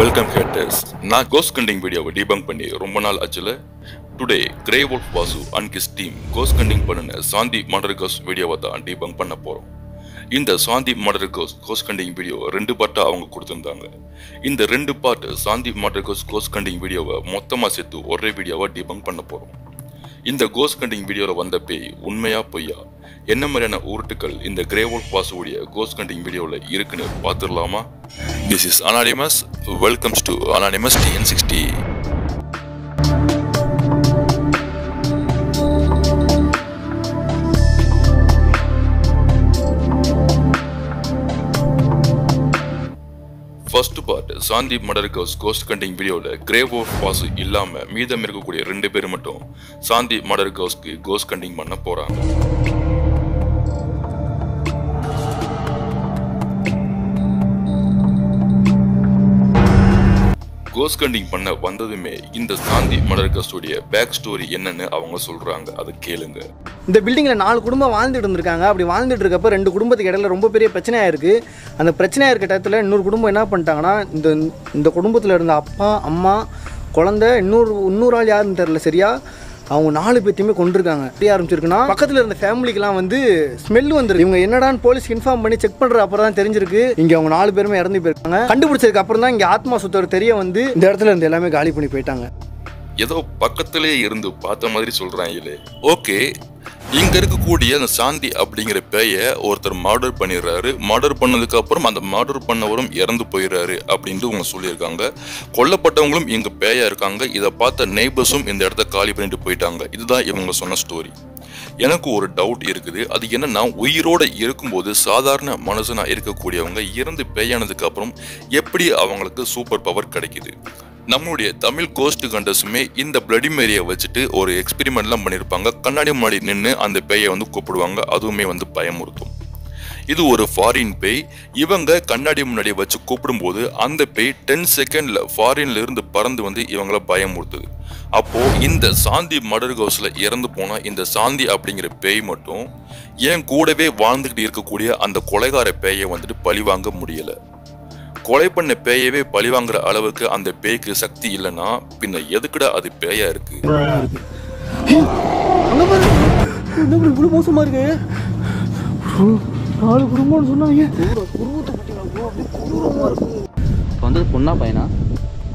Welcome haters நான் ghost hunting வீடியோவை debunk பண்ணி ரொம்ப நாள் ஆச்சுல. Today Grey Wolf Vasu and his team ghost hunting பண்ணின சாந்தி மடர்கோஸ் வீடியோவை தான் டீபங்க் பண்ண போகிறோம் இந்த சாந்தி மடர்கோஸ் கோஸ் கோஸ்ட் கண்டிங் வீடியோ ரெண்டு பார்ட்டாக அவங்க கொடுத்துருந்தாங்க. இந்த ரெண்டு பார்ட் சாந்தி மடர்கோஸ் கோஸ் கோஸ்ட் கண்டிங் வீடியோவை மொத்தமாக சேர்த்து ஒரே வீடியோவை டீபங்க் பண்ண போகிறோம் இந்த கோஸ்ட் கண்டிங் வீடியோவில் வந்த பேய் உண்மையா பொய்யா? என்ன மாதிரியான உருட்டுக்கள் இந்த கிரே வோல்ஃப் வாசுடைய கோஸ்ட் கண்டிங் வீடியோவில் இருக்குன்னு பார்த்துடலாமா? This is anonymous welcomes to anonymous TN sixty first part Shanthi murder cos ghost hunting வீடியோவில் கிரேவ் ஆஃப் பாஸ் இல்லாமல் மீதம் இருக்கக்கூடிய ரெண்டு பேர் மட்டும் சாந்தி மர்டர் கோஸ்ட் கண்டிங் பண்ண போகிறாங்க கோஸ்ட் கண்டிங் பண்ண வந்ததுமே இந்த சாந்தி மர்டர் கோஸ்டுடைய பேக் ஸ்டோரி என்னன்னு அவங்க சொல்றாங்க. அதை கேளுங்க. இந்த பில்டிங்கில் நாலு குடும்பம் வாழ்ந்துட்டு இருந்திருக்காங்க. அப்படி வாழ்ந்துட்டு இருக்கப்ப ரெண்டு குடும்பத்துக்கு இடையில ரொம்ப பெரிய பிரச்சனையாக இருக்குது அந்த பிரச்சனையாக இருக்க டயத்தில் இன்னொரு குடும்பம் என்ன பண்ணிட்டாங்கன்னா இந்த இந்த குடும்பத்தில் இருந்த அப்பா அம்மா குழந்தை இன்னொரு இன்னொரு ஆள் யாருன்னு தெரில சரியா? அவங்க நாலு பேர்த்தையுமே கொண்டிருக்காங்க எப்படி ஆரம்பிச்சிருக்குன்னா பக்கத்தில் இருந்த ஃபேமிலிக்கெல்லாம் வந்து ஸ்மெல் வந்துருக்கு இவங்க என்னடான்னு போலீஸ்க்கு இன்ஃபார்ம் பண்ணி செக் பண்ணுற அப்புறம் தான் தெரிஞ்சிருக்கு. இங்கே அவங்க நாலு பேருமே இறந்து போயிருக்காங்க. கண்டுபிடிச்சதுக்கு அப்புறம் தான் இங்கே ஆத்மா சுத்தர் தெரிய வந்து இந்த இடத்துல இருந்து எல்லாமே காலி பண்ணி போயிட்டாங்க. ஏதோ பக்கத்திலே இருந்து பார்த்த மாதிரி சொல்றாங்களே. ஓகே இங்க இருக்கக்கூடிய அந்த சாந்தி அப்படிங்கிற பேய ஒருத்தர் மர்டர் பண்ணிடுறாரு. மர்டர் பண்ணதுக்கு அப்புறம் அந்த மர்டர் பண்ணவரும் இறந்து போயிடுறாரு அப்படின்ட்டு இவங்க சொல்லியிருக்காங்க. கொல்லப்பட்டவங்களும் இங்க பேயா இருக்காங்க. இதை பார்த்த நெய்பர்ஸும் இந்த இடத்த காலி பண்ணிட்டு போயிட்டாங்க. இதுதான் இவங்க சொன்ன ஸ்டோரி எனக்கு ஒரு டவுட் இருக்குது. அது என்னன்னா உயிரோட இருக்கும்போது சாதாரண மனுஷனா இருக்கக்கூடியவங்க இறந்து பேயானதுக்கு அப்புறம் எப்படி அவங்களுக்கு சூப்பர் பவர் கிடைக்குது? நம்மளுடைய தமிழ் கோஸ்ட் கண்டர்ஸுமே இந்த பிளடி மேரியை வச்சுட்டு ஒரு எக்ஸ்பெரிமெண்ட்லாம் பண்ணியிருப்பாங்க கண்ணாடி முன்னாடி நின்று அந்த பேயை வந்து கூப்பிடுவாங்க. அதுவுமே வந்து பயமுறுத்தும். இது ஒரு ஃபாரின் பேய். இவங்க கண்ணாடி முன்னாடி வச்சு கூப்பிடும்போது அந்த பேய் டென் செகண்டில் ஃபாரின்ல இருந்து பறந்து வந்து இவங்கள பயமுறுத்துது. அப்போ இந்த சாந்தி மர்டர் ஹவுஸில் இறந்து போன இந்த சாந்தி அப்படிங்கிற பேய் மட்டும் என் கூடவே வாழ்ந்துக்கிட்டு இருக்கக்கூடிய அந்த கொலைகார பேயை வந்துட்டு பழிவாங்க முடியல. கொலை பண்ண பேயவே பழிவாங்குற அளவுக்கு அந்த பேய்க்கு சக்தி இல்லைன்னா பின்ன எதுக்குடா அது பேயா இருக்கு? மோசமா இருக்கு ப்ரோ, நாலு குடும்பம்னு சொன்னாங்க இப்போ வந்தது பொண்ணா பையனா?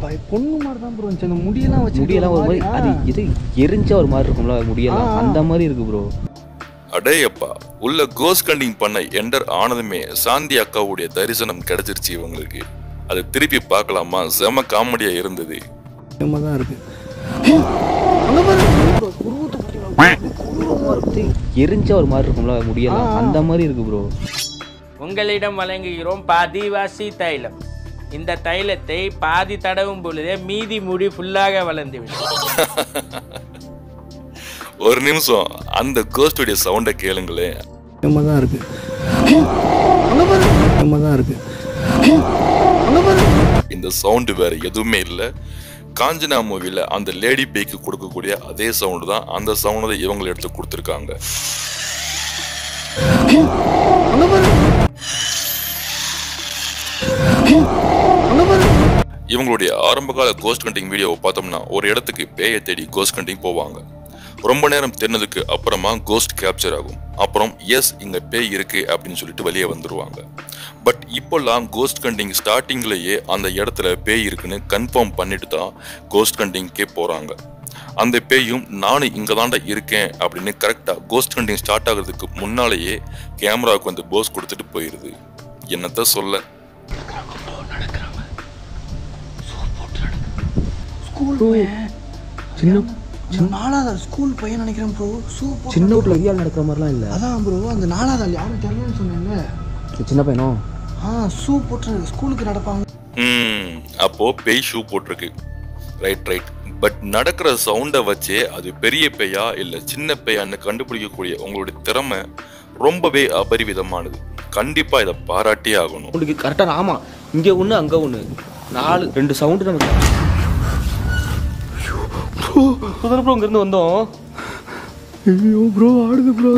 பய- பொண்ணு மாதிரி தான் ப்ரோ அந்த முடியெல்லாம் வச்சு முடியெல்லாம் ஒரு மாதிரி அது இது எரிஞ்சா ஒரு மாதிரி இருக்கும்ல முடியெல்லாம். அந்த மாதிரி இருக்கு ப்ரோ அடேயப்பா உள்ள கோஸ் கண்டிங் பண்ண என்டர் ஆனதுமே சாந்தி அக்காவுடைய தரிசனம் கிடைச்சிருச்சு இவங்களுக்கு. அதை திருப்பி பார்க்கலாமா? செம காமெடியா இருந்தது. எரிஞ்சா ஒரு மாதிரி இருக்கும்ல ஆ. அந்த மாதிரி இருக்கு ப்ரோ உங்களிடம் வழங்குகிறோம் பாதிவாசி தைலம். இந்த தைலத்தை பாதி தடவும் பொழுதே மீதி முடி ஃபுல்லாக வளர்ந்துவிடும் ஒரு நிமிஷம் அந்த கோஸ்டுடைய சவுண்டை கேளுங்களேன் தான் இருக்கு. தான் இருக்கு. இந்த சவுண்டு வேற எதுவுமே இல்லை. காஞ்சனா மூவில அந்த லேடி பேய்க்கு கொடுக்கக்கூடிய அதே சவுண்டு தான் அந்த சவுண்டு தான் இவங்களை எடுத்து கொடுத்துருக்காங்க. இவங்களுடைய ஆரம்பகால கோஸ்ட் கண்டிங் வீடியோவை பார்த்தோம்னா ஒரு இடத்துக்கு பேயை தேடி கோஸ்ட் கண்டிங் போவாங்க. ரொம்ப நேரம் தெரிஞ்சதுக்கு அப்புறமா கோஸ்ட் கேப்சர் ஆகும். அப்புறம் எஸ் இங்க பேய் இருக்கு அப்படின்னு சொல்லிட்டு வெளியே வந்துருவாங்க. பட் இப்போல்லாம் கோஸ்ட் கண்டிங் ஸ்டார்டிங்லேயே அந்த இடத்துல பேய் இருக்குன்னு கன்ஃபார்ம் பண்ணிட்டு தான் கோஸ்ட் கண்டிங்க்கே போறாங்க. அந்த பேயும் நானும் இங்கே தாண்டா இருக்கேன் அப்படின்னு கரெக்டாக கோஸ்ட் கண்டிங் ஸ்டார்ட் ஆகிறதுக்கு முன்னாலேயே கேமராவுக்கு வந்து போஸ் கொடுத்துட்டு போயிடுது என்னத்த சொல்ல? சின்ன நாலாவது ஸ்கூல் பையன் நினைக்கிறேன் ப்ரோ சூப்பர் சின்ன வீட்டில் விதியால் நடக்கிற மாதிரிலாம் இல்லை. அதான் ப்ரோ அந்த நாலாவது ஆள் யாரும் தெரியலன்னு சொன்னேன்ல. சின்ன பையனோ? ஆ ஷூ போட்டு ஸ்கூலுக்கு நடப்பாங்க. ம் அப்போ பேய் ஷூ போட்டிருக்கு. ரைட் ரைட் பட் நடக்கிற சவுண்டை வச்சே அது பெரிய பேயா இல்லை சின்ன பேயான்னு கண்டுபிடிக்கக்கூடிய உங்களுடைய திறமை ரொம்பவே அபரிவிதமானது. கண்டிப்பா இதை பாராட்டியே ஆகணும். உங்களுக்கு கரெக்டாக ஆமாம் இங்கே ஒன்று அங்கே ஒன்று நாலு ரெண்டு சவுண்டு நமக்கு புதர் ப்ரோ இங்கேருந்து வந்தோம். ஐயோ ப்ரோ ஆடுது ப்ரோ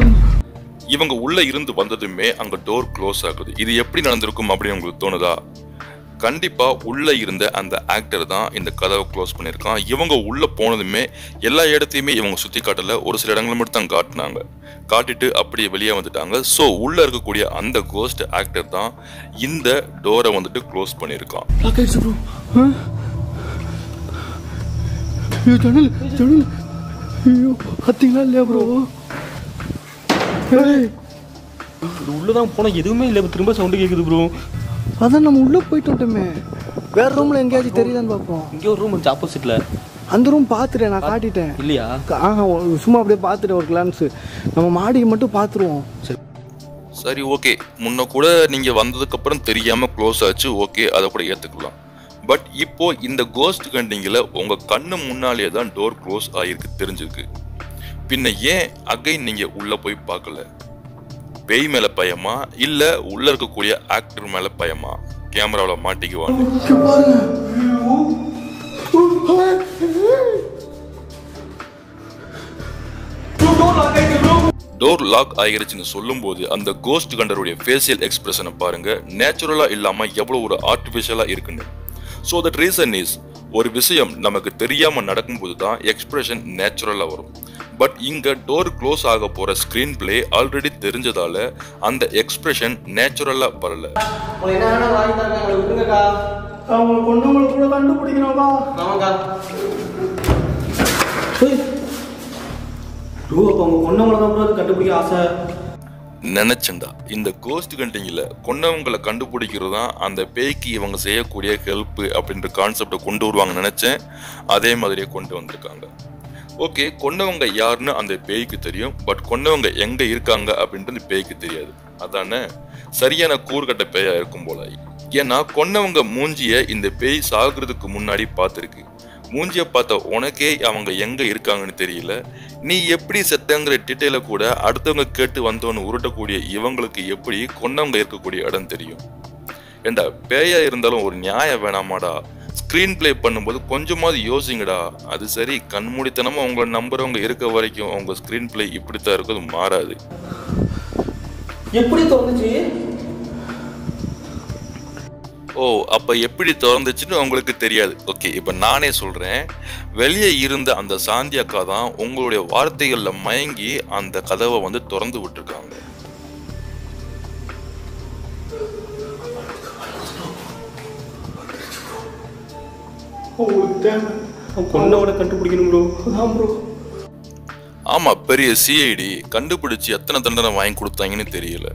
இவங்க உள்ள இருந்து வந்ததுமே அங்க டோர் க்ளோஸ் ஆகுது. இது எப்படி நடந்திருக்கும் அப்படின்னு உங்களுக்கு தோணுதா? கண்டிப்பா உள்ள இருந்த அந்த ஆக்டர் தான் இந்த கதவை க்ளோஸ் பண்ணியிருக்கான். இவங்க உள்ள போனதுமே எல்லா இடத்தையுமே இவங்க சுத்தி காட்டல. ஒரு சில இடங்களை மட்டும் தான் காட்டினாங்க. காட்டிட்டு அப்படியே வெளியே வந்துட்டாங்க. ஸோ உள்ள இருக்கக்கூடிய அந்த கோஸ்ட் ஆக்டர் தான் இந்த டோரை வந்துட்டு க்ளோஸ் பண்ணியிருக்கான். ஐயோ ஜன்னல் ஜன்னல். ஐயோ பார்த்தீங்களா இல்லையா ப்ரோ ஏய். இது உள்ளதான் போனா எதுவுமே இல்லை திரும்ப சவுண்டு கேக்குது ப்ரோ அதான் நம்ம உள்ளே போயிட்டு வந்துட்டோமே. வேற ரூமில் எங்கேயாச்சும் தெரியுதான்னு பார்ப்போம். இங்கே ஒரு ரூம் இருந்துச்சு ஆப்போசிட்ல அந்த ரூம் பார்த்துட்டேன் நான் காட்டிட்டேன். இல்லையா? ஆஹா சும்மா அப்படியே பார்த்துட்டேன் ஒரு கிளான்ஸு நம்ம மாடியை மட்டும் பார்த்துருவோம். சரி. ஓகே முன்ன கூட நீங்க வந்ததுக்கு அப்புறம் தெரியாம க்ளோஸ் ஆச்சு ஓகே அதை கூட ஏத்துக்கலாம். பட் இப்போ இந்த கோஸ்ட் கண்டிங்கில் உங்க கண்ணு முன்னாலேயே தான் டோர் க்ளோஸ் ஆகிருக்கு தெரிஞ்சிருக்கு. பின்ன ஏன் அகைன் நீங்கள் உள்ளே போய் பார்க்கல? பேய் மேல பயமா? இல்லை உள்ளே இருக்கக்கூடிய ஆக்டர் மேலே பயமா? கேமராவில் மாட்டிக்குவாங்க. டோர் லாக் ஆகிருச்சுன்னு சொல்லும்போது அந்த கோஸ்ட் கண்டருடைய ஃபேஷியல் எக்ஸ்பிரஷனை பாருங்க. நேச்சுரலா இல்லாம எவ்வளவு ஒரு ஆர்டிஃபிஷியலா இருக்குன்னு. ஸோ தட் ரீசன் இஸ் ஒரு விஷயம் நமக்கு தெரியாம நடக்கும்போது தான் எக்ஸ்பிரஷன் நேச்சுரலா வரும். பட் இங்க டோர் க்ளோஸ் ஆக போற ஸ்கிரீன் பிளே ஆல்ரெடி தெரிஞ்சதால அந்த எக்ஸ்பிரஷன் நேச்சுரலா வரல. கண்டுபிடிக்க ஆசை. நினைச்சேன்டா இந்த கோஸ்ட் கண்டிங்கில் கொண்டவங்களை கண்டுபிடிக்கிறது தான் அந்த பேய்க்கு இவங்க செய்யக்கூடிய ஹெல்ப்பு அப்படின்ற கான்செப்டை கொண்டு வருவாங்க நினச்சேன். அதே மாதிரியே கொண்டு வந்திருக்காங்க. ஓகே கொண்டவங்க யாருன்னு அந்த பேய்க்கு தெரியும். பட் கொண்டவங்க எங்கே இருக்காங்க அப்படின்றது பேய்க்கு தெரியாது. அதானே? சரியான கூறுகட்ட பேயாக இருக்கும் போல. ஏன்னா கொண்டவங்க மூஞ்சியை இந்த பேய் சாகுறதுக்கு முன்னாடி பார்த்துருக்கு. மூஞ்சிய பார்த்த உனக்கே அவங்க எங்க இருக்காங்கன்னு தெரியல. நீ எப்படி செத்தங்கிற டீட்டெயில கூட அடுத்தவங்க கேட்டு வந்தோன்னு உருட்டக்கூடிய இவங்களுக்கு எப்படி கொண்டவங்க இருக்கக்கூடிய இடம் தெரியும்? ஏண்டா பேயா இருந்தாலும் ஒரு நியாயம் வேணாமாடா. ஸ்க்ரீன் ப்ளே பண்ணும்போது கொஞ்சமாவது யோசிங்கடா. அது சரி கண்மூடித்தனமா உங்களை நம்புறவங்க இருக்க வரைக்கும் உங்க ஸ்க்ரீன் ப்ளே இப்படித்தான் இருக்கும் மாறாது. எப்படி தோணுச்சு? ஓ அப்ப எப்படி திறந்துச்சுன்னு உங்களுக்கு தெரியாது. ஓகே இப்ப நானே சொல்றேன். வெளியே இருந்த அந்த சாந்தி அக்கா தான் உங்களுடைய வார்த்தைகள்ல மயங்கி அந்த கதவை வந்து திறந்து விட்டுருக்காங்க. கொண்டவனை கண்டுபிடிக்கணும் ப்ரோ அதான் ப்ரோ ஆமா பெரிய சிஐடி கண்டுபிடிச்சு எத்தனை தண்டனை வாங்கி கொடுத்தாங்கன்னு தெரியல.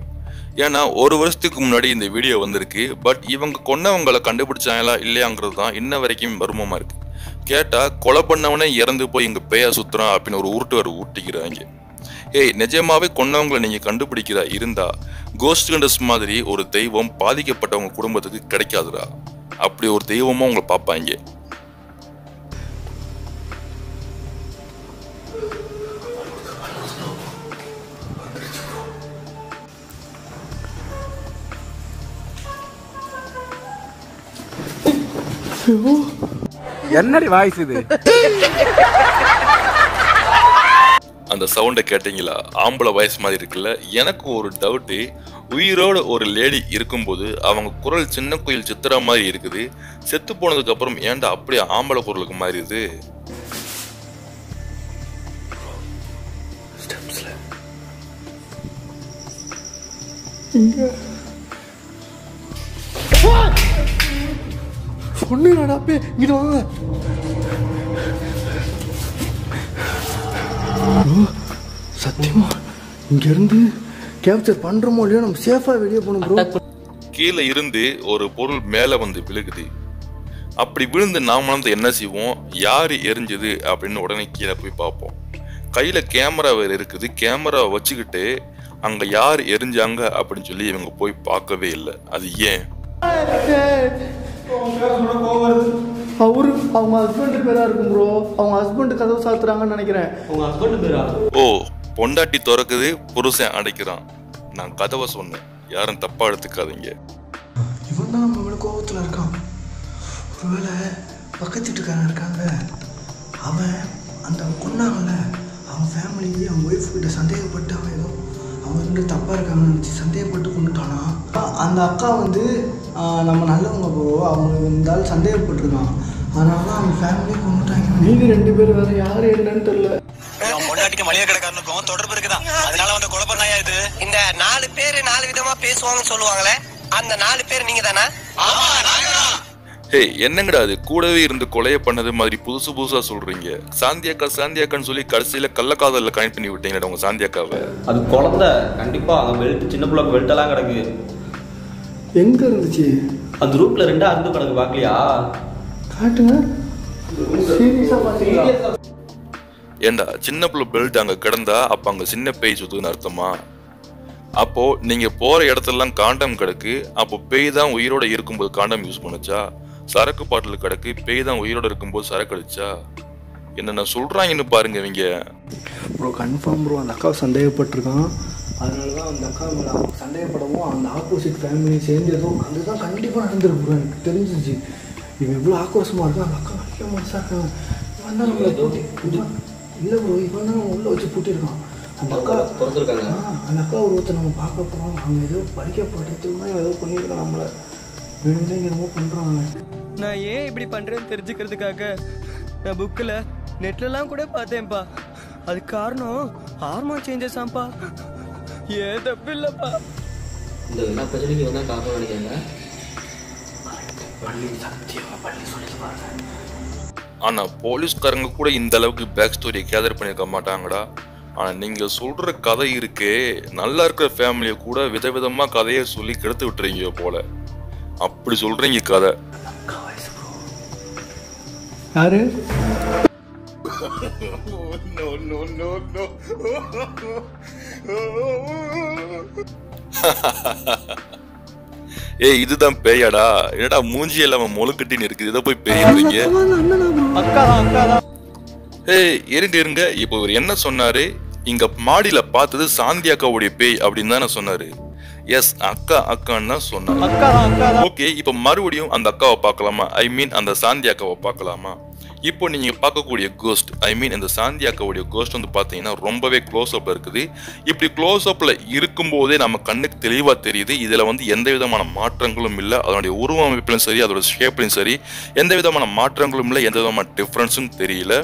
ஏன்னா ஒரு வருஷத்துக்கு முன்னாடி இந்த வீடியோ வந்திருக்கு. பட் இவங்க கொன்னவங்களை கண்டுபிடிச்சாங்களா இல்லையாங்கிறது தான் இன்ன வரைக்கும் மர்மமாக இருக்கு. கேட்டால் கொலை பண்ணவனே இறந்து போய் இங்கே பேயா சுத்துறான் அப்படின்னு ஒரு உருட்டு வர ஊட்டிக்கிறாங்க. ஏய் நிஜமாவே கொன்னவங்களை நீங்க கண்டுபிடிக்கிறா இருந்தா கோஸ்ட் கண்டஸ் மாதிரி ஒரு தெய்வம் பாதிக்கப்பட்டவங்க குடும்பத்துக்கு கிடைக்காதுடா. அப்படி ஒரு தெய்வமும் உங்களை பார்ப்பாங்க. என்னடி வாய்ஸ் இது? அந்த சவுண்டை கேட்டீங்களா? ஆம்பளை வயசு மாதிரி இருக்குல்ல. எனக்கு ஒரு டவுட்டு உயிரோட ஒரு லேடி இருக்கும்போது அவங்க குரல் சின்ன கோயில் சித்திரா மாதிரி இருக்குது. செத்து போனதுக்கு அப்புறம் ஏன்டா அப்படியே ஆம்பளை குரலுக்கு மாறிடுது? சொன்னீங்கடா அப்பே இங்கிட்டு வாங்க சத்தியமா இங்கேருந்து கேப்சர் பண்ணுறோமோ இல்லையோ நம்ம சேஃபாக வெளியே போகணும் ப்ரோ. கீழே இருந்து ஒரு பொருள் மேலே வந்து விழுகுது. அப்படி விழுந்து நாம வந்து என்ன செய்வோம்? யார் எரிஞ்சது அப்படின்னு உடனே கீழே போய் பார்ப்போம். கையில் கேமரா வேறு இருக்குது. கேமராவை வச்சுக்கிட்டு அங்கே யார் எரிஞ்சாங்க அப்படின்னு சொல்லி இவங்க போய் பார்க்கவே இல்லை. அது ஏன்? அவரு அவங்க ஹஸ்பண்ட் பேராக இருக்கும் ப்ரோ அவங்க ஹஸ்பண்ட் கதவு சாத்துறாங்கன்னு நினைக்கிறேன். உங்க ஹஸ்பண்ட் பேரா? ஓ பொண்டாட்டி திறக்குது புருஷன் அடைக்கிறான். நான் கதவை சொன்னேன். யாரும் தப்பா எடுத்துக்காதீங்க. இவன் தான் நம்ம மேலே கோபத்தில் இருக்கான். ஒருவேளை பக்கத்து வீட்டுக்காரன் இருக்காங்க. அவன் அந்த கொண்டாங்கல்ல அவன் ஃபேமிலி அவன் ஒய்ஃப் கிட்ட சந்தேகப்பட்டு அவன் ஏதோ அவங்க ரெண்டு தப்பாக இருக்காங்கன்னு நினச்சி சந்தேகப்பட்டு கொண்டுட்டானா? அந்த அக்கா வந்து நம்ம நல்லவங்க ப்ரோ அவங்க இந்த ஆள் சந்தேகப்பட்டிருக்கான் அதனால தான் அவங்க ஃபேமிலியை கொண்டுட்டாங்க. மீதி ரெண்டு பேர் வேற யார் என்னன்னு தெரியல. அவன் பொண்டாட்டிக்கு மளிகை கடைக்காரனுக்கும் தொடர்பு இருக்குதா? அதனால வந்த குழப்பம் இது? இந்த நாலு பேரு நாலு விதமா பேசுவாங்கன்னு சொல்லுவாங்களே அந்த நாலு பேர் நீங்க தானே ஆமா ஹே என்னங்கடா அது? கூடவே இருந்து கொலையை பண்ணது மாதிரி புதுசு புதுசா சொல்றீங்க. சாந்தியாக்கா சாந்தியாக்கான்னு சொல்லி கடைசியில கள்ளக்காதல்ல கனெக்ட் பண்ணி விட்டீங்கடா உங்க சாந்தியாக்காவை. அது குழந்தை. கண்டிப்பா அங்க பெல்ட் சின்ன பிள்ளை பெல்ட் எல்லாம் கிடக்கு. எங்க இருந்துச்சு? அந்த ரூட்ல ரெண்டா அருந்து கிடக்கு பாக்கலையா? காட்டுங்க. ஏண்டா சின்ன பிள்ளை பெல்ட் அங்க கிடந்தா அப்ப அங்க சின்ன பேய் சுத்துன்னு அர்த்தமா? அப்போ நீங்க போற இடத்துலலாம் காண்டம் கிடக்கு. அப்போ பேய் தான் உயிரோட இருக்கும்போது காண்டம் யூஸ் பண்ணுச்சா? சரக்கு பாட்டில் கிடக்கு பேய் தான் உயிரோட இருக்கும்போது சரக்கு அடிச்சா? என்னென்ன சொல்றாங்கன்னு பாருங்க இவங்க. ப்ரோ கன்ஃபார்ம் ப்ரோ அந்த அக்காவை சந்தேகப்பட்டிருக்கான். அதனால தான் அந்த அக்கா சந்தேகப்படவும் அந்த ஆப்போசிட் ஃபேமிலி சேர்ந்து ஏதோ அதுதான் கண்டிப்பாக நடந்திருக்கு ப்ரோ எனக்கு தெரிஞ்சிச்சு. இவன் இவ்வளோ ஆக்ரோஷமாக இருக்கான் அந்த அக்கா இவன் தான் நம்மளை பூட்டி இவன் இல்லை ப்ரோ இவன் தான் உள்ள வச்சு பூட்டியிருக்கான். அந்த அக்கா திறந்துருக்காங்க. அந்த அக்கா ஒருத்தர் நம்ம பார்க்க போகிறோம் அவங்க ஏதோ படிக்க போட்டதுக்கு ஏதோ பண்ணியிருக்கான் நம்மளை. வேணும்னே என்னமோ பண்ணுறாங்க நான் ஏன் இப்படி பண்றேன்னு தெரிஞ்சுக்கிறதுக்காக? நான் புக்கில் நெட்லலாம் கூட பார்த்தேன்ப்பா. அது காரணம் ஹார்மோன் சேஞ்சஸ் ஆம்பா ஏன் தப்பு இல்லப்பா. இந்த எல்லா பிரச்சனைக்கும் என்ன காரணம் நினைக்கிறேங்க ஆனா போலீஸ்காரங்க கூட இந்த அளவுக்கு பேக் ஸ்டோரியை கேதர் பண்ணியிருக்க மாட்டாங்கடா. ஆனா நீங்க சொல்ற கதை இருக்கே. நல்லா இருக்கிற ஃபேமிலியை கூட விதவிதமா கதையை சொல்லி கெடுத்து விட்டுறீங்க போல. அப்படி சொல்றீங்க கதை. யாரு? ஏய் இதுதான் பேயாடா. என்னடா மூஞ்சி இல்லாம முழுக்கட்டின்னு இருக்குது. இதை போய் பேயுறீங்க ஏய் இருங்க இருங்க. இப்போ இவர் என்ன சொன்னாரு? இங்க மாடியில பார்த்தது சாந்தி அக்காவுடைய பேய் அப்படின்னு தானே சொன்னாரு. எஸ் அக்கா அக்கான்னு தான் சொன்னாரு ஓகே இப்போ மறுபடியும் அந்த அக்காவை பார்க்கலாமா? ஐ மீன் அந்த சாந்தி அக்காவை பார்க்கலாமா? இப்போ நீங்க பார்க்கக்கூடிய கோஸ்ட் ஐ மீன் இந்த சாந்தி அக்காவுடைய கோஸ்ட் வந்து பார்த்தீங்கன்னா ரொம்பவே க்ளோஸ் அப்ல இருக்குது. இப்படி க்ளோஸ் அப்ல இருக்கும்போதே நம்ம கண்ணுக்கு தெளிவா தெரியுது. இதுல வந்து எந்த விதமான மாற்றங்களும் இல்லை. அதனுடைய உருவ அமைப்பிலும் சரி அதோட ஷேப்லையும் சரி எந்த விதமான மாற்றங்களும் இல்லை எந்த விதமான டிஃப்ரென்ஸும் தெரியல.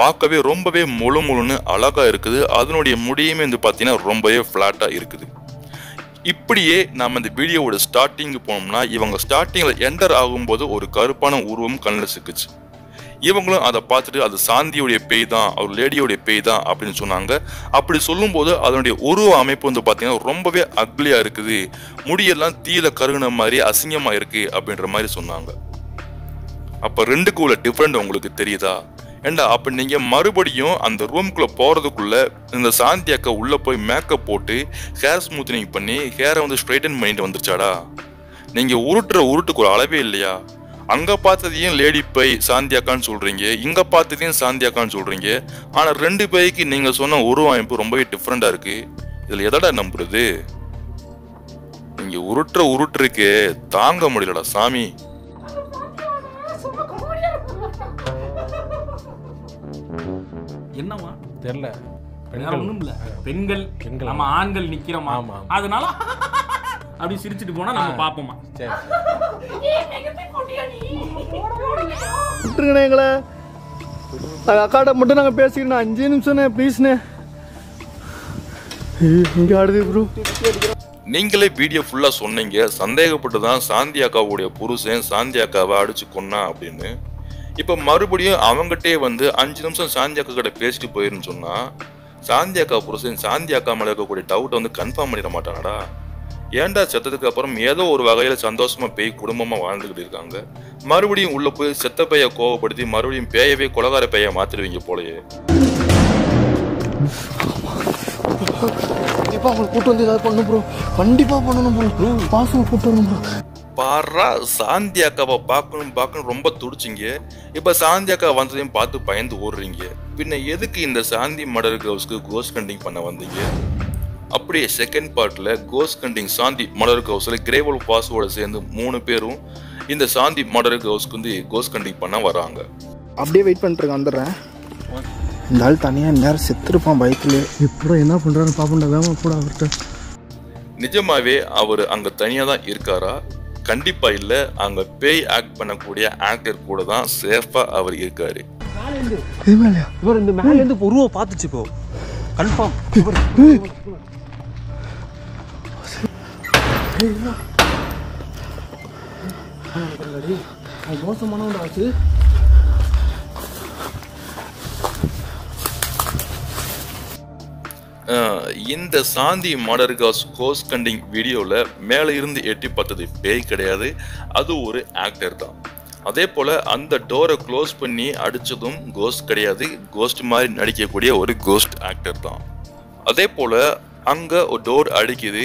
பார்க்கவே ரொம்பவே முழு முழுன்னு அழகா இருக்குது. அதனுடைய முடியுமே வந்து பார்த்தீங்கன்னா ரொம்பவே ஃப்ளாட்டா இருக்குது. இப்படியே நம்ம இந்த வீடியோவோட ஸ்டார்டிங் போனோம்னா இவங்க ஸ்டார்டிங்கில் என்டர் ஆகும்போது ஒரு கருப்பான உருவம் கண்ணில் சிக்குச்சு. இவங்களும் அதை பார்த்துட்டு அது சாந்தியுடைய பேய் தான் அவர் லேடியோடைய பேய் தான் அப்படின்னு சொன்னாங்க. அப்படி சொல்லும்போது அதனுடைய உருவ அமைப்பு வந்து பார்த்தீங்கன்னா ரொம்பவே அக்லியாக இருக்குது. முடியெல்லாம் தீயில கருகுன மாதிரி அசிங்கமாக இருக்குது அப்படின்ற மாதிரி சொன்னாங்க. அப்போ ரெண்டுக்கு உள்ள டிஃப்ரெண்ட் உங்களுக்கு தெரியுதா? ஏண்டா அப்போ நீங்கள் மறுபடியும் அந்த ரூம்குள்ளே போகிறதுக்குள்ளே இந்த சாந்தி அக்கா உள்ளே போய் மேக்கப் போட்டு ஹேர் ஸ்மூத்தனிங் பண்ணி ஹேரை வந்து ஸ்ட்ரைட்டன் பண்ணிட்டு வந்துருச்சாடா? நீங்கள் உருட்டுற உருட்டுக்கு ஒரு அளவே இல்லையா? அங்கே பார்த்ததையும் லேடி பை சாந்தி அக்கான்னு சொல்கிறீங்க இங்கே பார்த்ததையும் சாந்தி அக்கான்னு சொல்கிறீங்க ஆனால் ரெண்டு பைக்கு நீங்கள் சொன்ன உருவமைப்பு ரொம்பவே டிஃப்ரெண்ட்டாக இருக்குது இதில் எதடா நம்புறது? நீங்கள் உருட்டுற உருட்டுருக்கு தாங்க முடியலடா சாமி. என்னவா தெரியல. வேற பெண்கள். ஒண்ணும் இல்ல பெண்கள். பெண்கள். நம்ம ஆண்கள் நிக்கிறோமா? ஆமா. அதனால அப்படி சிரிச்சிட்டு போனா நம்ம பாப்போமா? சரி. விட்டுருங்கண்ணே எங்களை. அக்காட்ட மட்டும் நாங்கள் பேசிக்கிறோம் அஞ்சு நிமிஷம்ண்ணே ப்ளீஸ்ண்ணே இங்கே ஆடுது ப்ரோ நீங்களே வீடியோ ஃபுல்லா சொன்னீங்க. சந்தேகப்பட்டு தான் சாந்தி அக்காவுடைய புருஷன் சாந்தி அக்காவை அடிச்சு கொன்னா அப்படின்னு. இப்போ மறுபடியும் அவங்ககிட்டே வந்து அஞ்சு நிமிஷம் சாந்தி அக்கா கிட்ட பேசிட்டு போயிருன்னு சொன்னா சாந்தி அக்கா புருஷன் சாந்தி அக்கா மேல இருக்கக்கூடிய டவுட்டை வந்து கன்ஃபார்ம் பண்ணிட மாட்டானடா. ஏன்டா செத்ததுக்கு அப்புறம் ஏதோ ஒரு வகையில சந்தோஷமா பேய் குடும்பமா வாழ்ந்துகிட்டு இருக்காங்க. மறுபடியும் உள்ள போய் செத்த பைய கோவப்படுத்தி மறுபடியும் பேயவே குலகார பேய மாத்திருவீங்க போலயே. கண்டிப்பாக அவங்களை கூட்டு வந்து ஏதாவது பண்ணணும் ப்ரோ கண்டிப்பாக பண்ணணும் ப்ரோ பாசம் கூட்டு வரணும் ப்ரோ பாரா சாந்தி அக்காவை பார்க்கணும் பார்க்கணும் ரொம்ப துடிச்சிங்க. இப்ப சாந்தி அக்கா வந்ததையும் பார்த்து பயந்து ஓடுறீங்க. பின்ன எதுக்கு இந்த சாந்தி மடர் ஹவுஸ்க்கு கோஸ் கண்டிங் பண்ண வந்தீங்க? அப்படியே செகண்ட் பார்ட்ல கோஸ் கண்டிங் சாந்தி மடர் ஹவுஸ்ல கிரேவல் பாஸோட சேர்ந்து மூணு பேரும் இந்த சாந்தி மடர் ஹவுஸ்க்கு வந்து கோஸ் கண்டிங் பண்ண வராங்க. அப்படியே வெயிட் பண்ணிட்டு வந்துடுறேன். இந்த ஆள் தனியாக நேரம் செத்துருப்பான் பைக்கில் இப்போ என்ன பண்ணுறான்னு பார்ப்போம்டா வேமா கூட அவர்கிட்ட. நிஜமாவே அவர் அங்க தனியா தான் இருக்காரா? கண்டிப்பா இல்ல. அங்க பேய் ஆக்ட் பண்ணக்கூடிய ஆக்டர் கூட தான் சேஃபா அவர் இருக்காரு. இவர் இந்த மேல இருந்து உருவம் பார்த்துச்சு இப்போ. கன்ஃபார்ம் மோசமானவன் இந்த சாந்தி மாடர்காஸ் கோஸ் கண்டிங் வீடியோவில் மேலே இருந்து எட்டி பார்த்தது பேய் கிடையாது அது ஒரு ஆக்டர் தான். அதே போல் அந்த டோரை க்ளோஸ் பண்ணி அடித்ததும் கோஸ்ட் கிடையாது கோஸ்ட் மாதிரி நடிக்கக்கூடிய ஒரு கோஸ்ட் ஆக்டர் தான். அதே போல் அங்கே ஒரு டோர் அடிக்குது.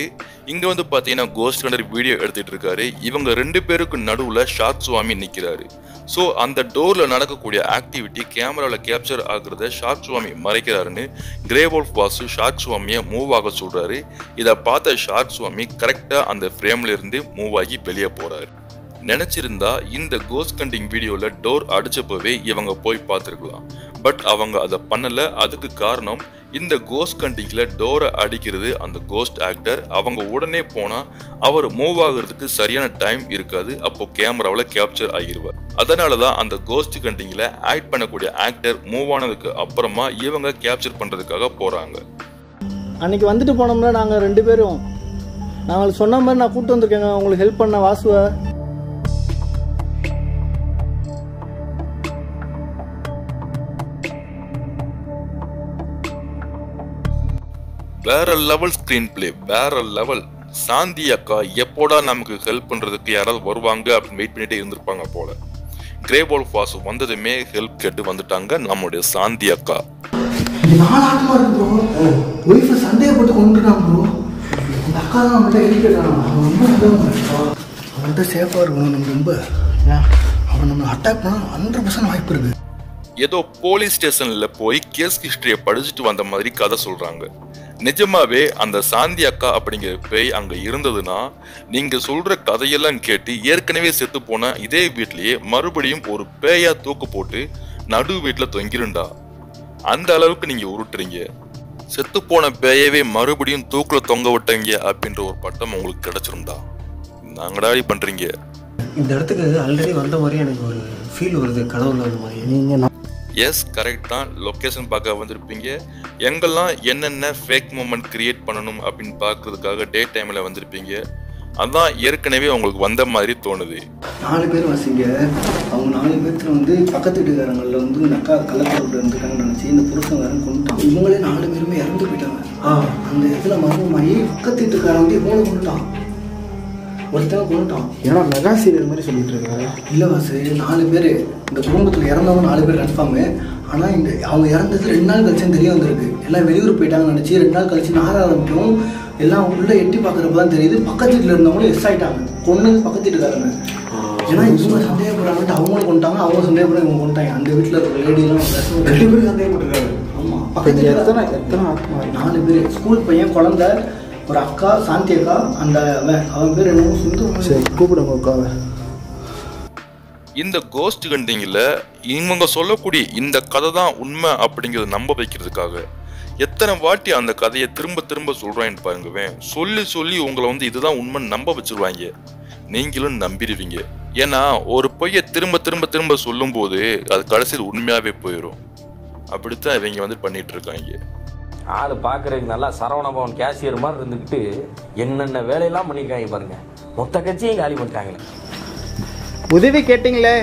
இங்கே வந்து பார்த்தீங்கன்னா கோஸ்ட் கண்டர் வீடியோ எடுத்துட்டு இருக்காரு. இவங்க ரெண்டு பேருக்கு நடுவில் ஷாத் சுவாமி நிற்கிறாரு ஸோ அந்த டோரில் நடக்கக்கூடிய ஆக்டிவிட்டி கேமராவில் கேப்சர் ஆகுறத ஷாக் சுவாமி மறைக்கிறாருன்னு கிரேவோல்ஃப் வாசு ஷாக் சுவாமியை மூவ் ஆக சொல்கிறாரு இதை பார்த்த ஷாக் சுவாமி கரெக்டாக அந்த ஃப்ரேம்ல இருந்து மூவ் ஆகி வெளியே போகிறாரு நினைச்சிருந்தா இந்த கோஸ்ட் கண்டிங் வீடியோல டோர் அடிச்சப்பவே இவங்க போய் பார்த்துருக்கலாம். பட் அவங்க அதை பண்ணல. அதுக்கு காரணம் இந்த கோஸ்ட் கண்டிங்கில் டோரை அடிக்கிறது அந்த கோஸ்ட் ஆக்டர் அவங்க உடனே போனால் அவர் மூவ் ஆகுறதுக்கு சரியான டைம் இருக்காது. அப்போ கேமராவில் கேப்சர் ஆகிருவார். அதனால தான் அந்த கோஸ்ட் கண்டிங்கில் ஆக்ட் பண்ணக்கூடிய ஆக்டர் மூவ் ஆனதுக்கு அப்புறமா இவங்க கேப்சர் பண்ணுறதுக்காக போகிறாங்க அன்னைக்கு வந்துட்டு போனோம்னா நாங்கள் ரெண்டு பேரும். நாங்கள் சொன்ன மாதிரி நான் கூப்பிட்டு வந்திருக்கேங்க. உங்களுக்கு ஹெல்ப் பண்ண வாசுவை. வேற லெவல் ஸ்க்ரீன் பிளே வேற லெவல் சாந்தி அக்கா எப்போடா நமக்கு ஹெல்ப் பண்ணுறதுக்கு யாராவது வருவாங்க அப்படின்னு வெயிட் பண்ணிட்டே இருந்திருப்பாங்க போல. கிரேபால் ஃபாஸ் வந்ததுமே ஹெல்ப் கேட்டு வந்துட்டாங்க நம்முடைய சாந்தி அக்கா சந்தேகப்பட்டு கொண்டுட்டான் ப்ரோ அந்த அக்கா தான் ஹெல்ப் கேட்டான்? அவன் ரொம்ப அவன்கிட்ட சேஃபாக நம்ம ரொம்ப அவன் நம்ம அட்டாக் பண்ண ஹண்ட்ரட் பர்சன்ட் வாய்ப்பு இருக்கு. ஏதோ போலீஸ் ஸ்டேஷன்ல போய் கேஸ் ஹிஸ்டரியை படிச்சுட்டு வந்த மாதிரி கதை சொல்றாங்க. நிஜமாவே அந்த சாந்தி அக்கா அப்படிங்கிற பேய் அங்க இருந்ததுன்னா நீங்க சொல்ற கதையெல்லாம் கேட்டு ஏற்கனவே செத்து போன இதே வீட்லயே மறுபடியும் ஒரு பேயா தூக்கு போட்டு நடு வீட்டுல தொங்கிருண்டா. அந்த அளவுக்கு நீங்க உருட்டுறீங்க. செத்து போன பேயவே மறுபடியும் தூக்குல தொங்க விட்டீங்க அப்படின்ற ஒரு பட்டம் உங்களுக்கு கிடைச்சிருந்தா. நாங்கடாடி பண்றீங்க? இந்த இடத்துக்கு ஆல்ரெடி வந்த மாதிரி எனக்கு ஒரு ஃபீல் வருது கனவுல அந்த மாதிரி. நீங்கள் எஸ் கரெக்ட் தான். லொக்கேஷன் பார்க்க வந்திருப்பீங்க. எங்கெல்லாம் என்னென்ன ஃபேக் மூமெண்ட் கிரியேட் பண்ணணும் அப்படின்னு பார்க்கறதுக்காக டே டைமில் வந்திருப்பீங்க. அதான் ஏற்கனவே உங்களுக்கு வந்த மாதிரி தோணுது. நாலு பேர் வசிங்க. அவங்க நாலு பேர்த்துல வந்து பக்கத்து வீட்டுக்காரங்களில் வந்து இந்த அக்கா கள்ளத்தொடர்பு இருந்துட்டாங்கன்னு நினச்சி இந்த புருஷன் வேற கொண்டுட்டான். இவங்களே நாலு பேருமே இறந்து போயிட்டாங்க. அந்த இடத்துல மர்மமாயி பக்கத்து வீட்டுக்காரன் வந்து இவங்களை கொண்டுட்டான். ஒருத்தவங்க கொண்டுட்டான் ஏன்னா மெகா சீரியல் மாதிரி சொல்லிட்டு இருக்காங்க இல்லை வாசு நாலு பேர் இந்த குடும்பத்தில் இறந்தவங்க நாலு பேர் கன்ஃபார்மு ஆனால் இந்த அவங்க இறந்தது ரெண்டு நாள் கழிச்சு தெரிய வந்திருக்கு. எல்லாம் வெளியூர் போயிட்டாங்கன்னு நினச்சி ரெண்டு நாள் கழிச்சு நார ஆரம்பிக்கும் எல்லாம் உள்ள எட்டி பார்க்குறப்ப தான் தெரியுது. பக்கத்து வீட்டில் இருந்தவங்களும் எஸ் ஆயிட்டாங்க. கொன்னது பக்கத்து வீட்டுக்காரங்க. ஏன்னா இவங்க சந்தேகப்படுறாங்கன்ட்டு அவங்களும் கொண்டாங்க அவங்க சந்தேகப்படுறாங்க இவங்க கொண்டாங்க அந்த வீட்டில் இருக்கிற லேடிலாம் ரெண்டு பேரும் சந்தேகப்பட்டிருக்காங்க. ஆமாம் எத்தனை எத்தனை நாலு பேர் ஸ்கூல் பையன் குழந்தை ஒரு அக்கா சாந்தி அக்கா அந்த அவன் பேர் என்னமோ சுந்தரம் சரி கூப்பிடுங்க அக்காவை இந்த கோஸ்ட் கண்டிங்கில் இவங்க சொல்லக்கூடிய இந்த கதை தான் உண்மை அப்படிங்கிறத நம்ப வைக்கிறதுக்காக எத்தனை வாட்டி அந்த கதையை திரும்ப திரும்ப சொல்றான்னு பாருங்கவேன் சொல்லி சொல்லி உங்களை வந்து இதுதான் உண்மை நம்ப வச்சிருவாங்க. நீங்களும் நம்பிடுவீங்க. ஏன்னா ஒரு பொய்யை திரும்ப திரும்ப திரும்ப சொல்லும்போது அது கடைசியில் உண்மையாவே போயிடும் அப்படித்தான் இவங்க வந்து பண்ணிட்டு இருக்காங்க. ஆள் பார்க்கறதுக்கு நல்லா சரவணபவன் கேஷியர் மாதிரி இருந்துக்கிட்டு என்னென்ன வேலையெல்லாம் பண்ணியிருக்காங்க பாருங்க. மொத்த கட்சியும் காலி பண்ணிட்டாங்களே. உதவி கேட்டிங்களே.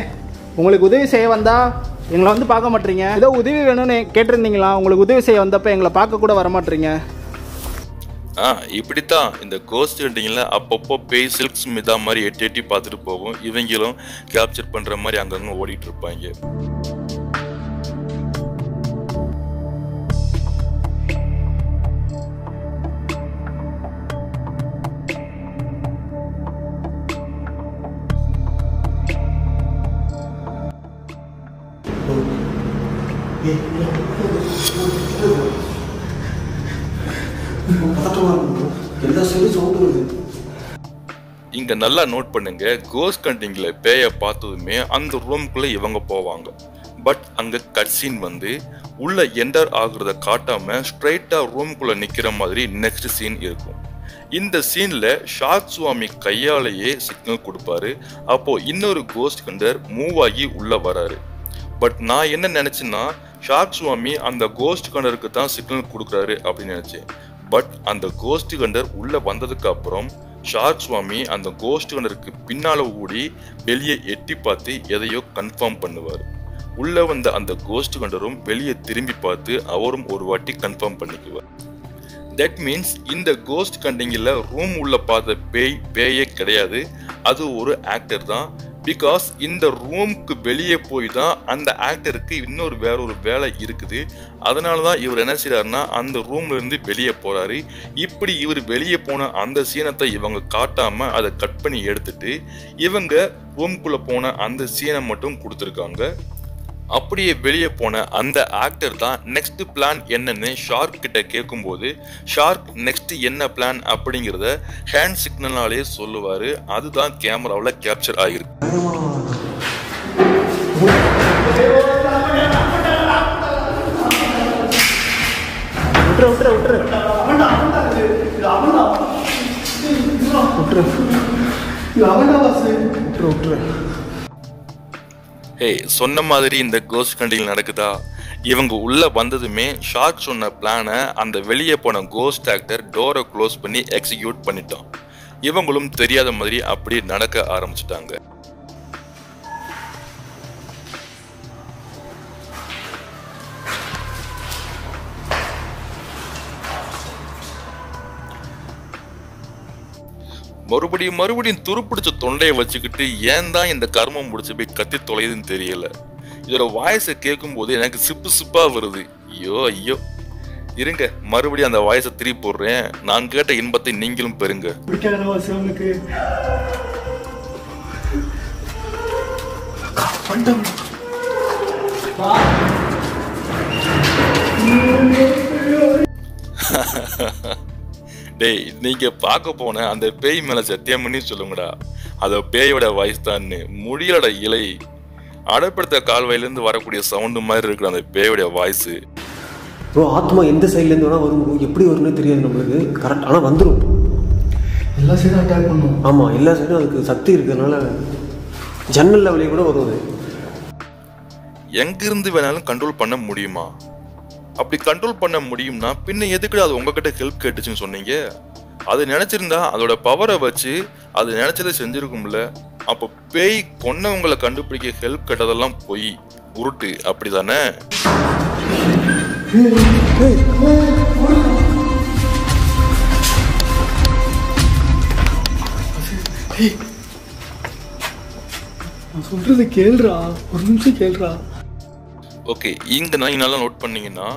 உங்களுக்கு உதவி செய்ய வந்தா எங்களை வந்து பார்க்க மாட்டீங்க. ஏதோ உதவி வேணும்னு கேட்டிருந்தீங்களா? உங்களுக்கு உதவி செய்ய வந்தப்ப எங்களை பார்க்க கூட வர மாட்டீங்க. ஆ இப்படித்தான். இந்த கோஸ்ட் ஹண்டிங்கில் அப்பப்போ பேய் சில்க் ஸ்மிதா மாதிரி எட்டி எட்டி பார்த்துட்டு போகும். இவங்களும் கேப்சர் பண்ற மாதிரி அங்கங்க ஓடிட்டு இருப்பாங்க. எல்லா சைடும் வருது இங்க நல்லா நோட் பண்ணுங்க கோஸ்ட் கண்டிங்ல பேயை பார்த்ததுமே அந்த ரூம்குள்ள இவங்க போவாங்க. பட் அங்க கட்சின் வந்து உள்ள என்டர் ஆகுறத காட்டாம ஸ்ட்ரைட்டா ரூம்குள்ள நிக்கிற மாதிரி நெக்ஸ்ட் சீன் இருக்கும். இந்த சீன்ல ஷார்க் சுவாமி கையாலேயே சிக்னல் கொடுப்பாரு. அப்போ இன்னொரு கோஸ்ட் கண்டர் மூவ் ஆகி உள்ள வராரு. பட் நான் என்ன நினைச்சேன்னா ஷார்க் சுவாமி அந்த கோஸ்ட் கண்டருக்கு தான் சிக்னல் கொடுக்குறாரு அப்படின்னு நினைச்சேன். பட் அந்த கோஸ்ட் கண்டர் உள்ள வந்ததுக்கு அப்புறம் ஷார்க் சுவாமி அந்த கோஸ்ட் கண்டருக்கு பின்னால ஓடி வெளியே எட்டி பார்த்து எதையோ கன்ஃபார்ம் பண்ணுவார். உள்ள வந்த அந்த கோஸ்ட் கண்டரும் வெளியே திரும்பி பார்த்து அவரும் ஒரு வாட்டி கன்ஃபார்ம் பண்ணிக்குவார். தட் மீன்ஸ் இந்த கோஸ்ட் கண்டிங்கில் ரூம் உள்ள பார்த்த பேய் பேயே கிடையாது. அது ஒரு ஆக்டர் தான். பிகாஸ் இந்த ரூமுக்கு வெளியே போய் தான் அந்த ஆக்டருக்கு இன்னொரு வேற ஒரு வேலை இருக்குது. அதனால தான் இவர் என்ன செய்கிறாருன்னா அந்த ரூம்ல இருந்து வெளியே போறாரு. இப்படி இவர் வெளியே போன அந்த சீனத்தை இவங்க காட்டாம அதை கட் பண்ணி எடுத்துட்டு இவங்க ரூம்குள்ள போன அந்த சீனை மட்டும் கொடுத்துருக்காங்க. அப்படியே வெளியே போன அந்த ஆக்டர் தான் நெக்ஸ்ட் பிளான் என்னன்னு ஷார்க் கிட்ட கேட்கும்போது ஷார்க் நெக்ஸ்ட் என்ன பிளான் அப்படிங்கிறத ஹேண்ட் சிக்னலாலே சொல்லுவாரு. அதுதான் கேமராவில் கேப்சர் ஆகிருக்கு விட்டுற விட்டுற விட்டுற ஏய் சொன்ன மாதிரி இந்த கோஸ்ட் கண்ட்ரியில் நடக்குதா? இவங்க உள்ள வந்ததுமே ஷார்க் சொன்ன பிளானை அந்த வெளியே போன கோஸ்ட் ஆக்டர் டோரை க்ளோஸ் பண்ணி எக்ஸிக்யூட் பண்ணிட்டான். இவங்களும் தெரியாத மாதிரி அப்படி நடக்க ஆரம்பிச்சிட்டாங்க. மறுபடியும் மறுபடியும் துருப்பிடிச்ச தொண்டையை வச்சுக்கிட்டு ஏன் தான் இந்த கர்மம் முடிச்சு போய் கத்தி தொலையுதுன்னு தெரியல. இதோட வாய்ஸை கேட்கும்போது எனக்கு சிப்பு சிப்பா வருது. ஐயோ ஐயோ. இருங்க மறுபடியும் அந்த வாய்ஸை திருப்பி போடுறேன். நான் கேட்ட இன்பத்தை நீங்களும் பெறுங்க. பிடிக்காத சிவனுக்கு? டேய் நீங்க பார்க்க போன அந்த பேய் மேல சத்தியம் பண்ணி சொல்லுங்கடா. அது பேயோட வாய்ஸ் தான்னு முடியலட இலை. அடப்படுத்த கால்வாயிலிருந்து வரக்கூடிய சவுண்டு மாதிரி இருக்கிற அந்த பேயோட வாய்ஸ் ப்ரோ ஆத்மா எந்த சைட்லேருந்து வேணால் வரும். எப்படி வரும்னு தெரியாது நம்மளுக்கு. கரெக்ட் ஆனால் வந்துடும் எல்லா சைடும் அட்டாக் பண்ணும். ஆமாம் எல்லா சைடும் அதுக்கு சக்தி இருக்கிறதுனால ஜன்னல் லெவலே கூட வரும் அது. எங்கிருந்து வேணாலும் கண்ட்ரோல் பண்ண முடியுமா? அப்படி கண்ட்ரோல் பண்ண முடியும்னா பின்ன எதுக்கு அது உங்ககிட்ட ஹெல்ப் கேட்டுச்சுன்னு சொன்னீங்க? அது நினைச்சிருந்தா அதோட பவரை வச்சு அது நினைச்சதை செஞ்சிருக்கும்ல. அப்போ பேய் கொன்னவங்களை கண்டுபிடிக்க ஹெல்ப் கேட்டதெல்லாம் போய். உருட்டு. அப்படிதானே? நான் சொல்றது கேள்றா ஒரு நிமிஷம் கேள்றா ஓகே இந்த நான் நல்லா நோட் பண்ணீங்கன்னா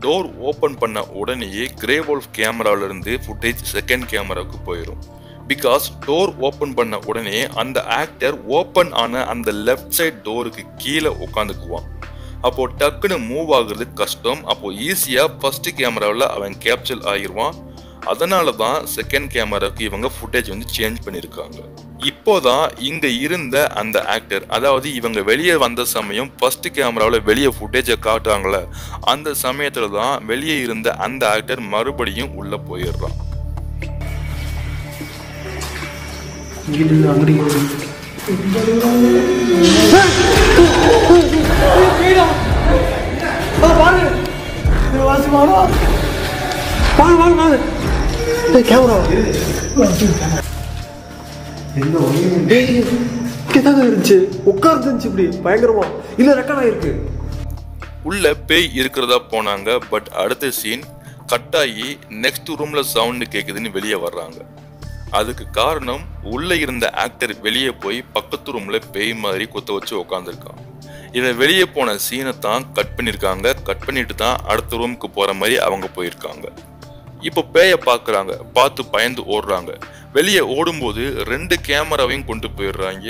டோர் ஓப்பன் பண்ண உடனேயே கிரே வோல்ஃப் கேமராவிலேருந்து ஃபுட்டேஜ் செகண்ட் கேமராவுக்கு போயிடும் பிகாஸ் டோர் ஓப்பன் பண்ண உடனே அந்த ஆக்டர் ஓப்பன் ஆன அந்த லெஃப்ட் சைட் டோருக்கு கீழே உட்காந்துக்குவான் அப்போ டக்குன்னு மூவ் ஆகுறது கஷ்டம். அப்போ ஈஸியாக ஃபர்ஸ்ட் கேமராவில் அவன் கேப்சர் ஆகிடுவான் அதனால தான் செகண்ட் கேமராவுக்கு இவங்க ஃபுட்டேஜ் வந்து சேஞ்ச் பண்ணியிருக்காங்க இப்போதான் இங்க இருந்த அந்த ஆக்டர் அதாவது இவங்க வெளியே வந்த சமயம் ஃபர்ஸ்ட் கேமராவில் வெளியே ஃபுட்டேஜை காட்டுறாங்களே அந்த சமயத்துல தான் வெளியே இருந்த அந்த ஆக்டர் மறுபடியும் உள்ள போயிடுறான். கேமரா இங்கதாங்க இருந்துச்சு. உட்கார்ந்து இருந்துச்சு இப்படி பயங்கரமா. இல்ல ரெக்கார்ட் ஆயிருக்கு. உள்ள பேய் இருக்கிறதா போனாங்க பட் அடுத்த சீன் கட் ஆகி நெக்ஸ்ட் ரூம்ல சவுண்டு கேக்குதுன்னு வெளியே வர்றாங்க. அதுக்கு காரணம் உள்ள இருந்த ஆக்டர் வெளியே போய் பக்கத்து ரூம்ல பேய் மாதிரி கொத்த வச்சு உட்காந்துருக்கான் இவன் வெளியே போன சீனை தான் கட் பண்ணியிருக்காங்க கட் பண்ணிட்டு தான் அடுத்த ரூமுக்கு போற மாதிரி அவங்க போயிருக்காங்க. இப்போ பேயை பார்க்குறாங்க பார்த்து பயந்து ஓடுறாங்க. வெளியே ஓடும்போது ரெண்டு கேமராவையும் கொண்டு போயிடுறாங்க.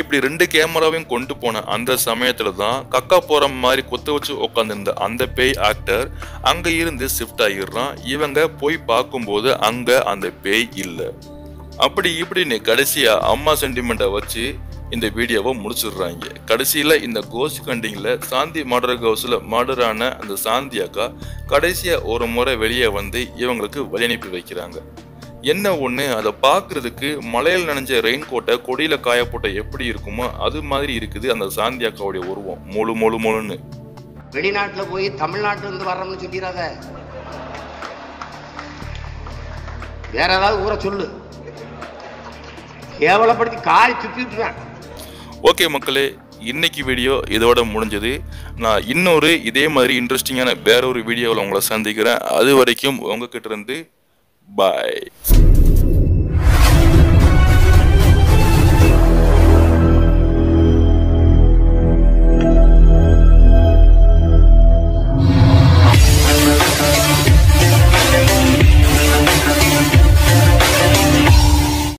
இப்படி ரெண்டு கேமராவையும் கொண்டு போன அந்த சமயத்துல தான் கக்கா போற மாதிரி கொத்து வச்சு உட்காந்துருந்த அந்த பேய் ஆக்டர் அங்க இருந்து ஷிஃப்ட் ஆகிடுறான் இவங்க போய் பார்க்கும்போது அங்க அந்த பேய் இல்லை. அப்படி இப்படின்னு கடைசியா அம்மா சென்டிமெண்ட்டை வச்சு இந்த வீடியோவை முடிச்சிடுறாங்க. கடைசியில் இந்த கோஸ்ட் கண்டிங்கில் சாந்தி மர்டர் ஹவுஸில் மர்டரான அந்த சாந்தி அக்கா கடைசியாக ஒரு முறை வெளியே வந்து இவங்களுக்கு வழி அனுப்பி வைக்கிறாங்க. என்ன ஒன்று அதை பார்க்கறதுக்கு மலையில் நனைஞ்ச ரெயின் கோட்டை கொடியில் காய போட்ட எப்படி இருக்குமோ அது மாதிரி இருக்குது அந்த சாந்தி அக்காவுடைய உருவம். முழு முழு முழுன்னு. வெளிநாட்டுல போய் தமிழ்நாட்டுல இருந்து வர்றோம்னு சொல்லிடாத. வேற ஏதாவது ஊரை சொல்லு. கேவலப்படுத்தி காரி துப்பி விட்டுருவேன். ஓகே மக்களே இன்னைக்கு வீடியோ இதோட முடிஞ்சது. நான் இன்னொரு இதே மாதிரி இன்ட்ரெஸ்டிங்கான வேற ஒரு வீடியோவில் உங்களை சந்திக்கிறேன். அது வரைக்கும் உங்ககிட்ட இருந்து பாய்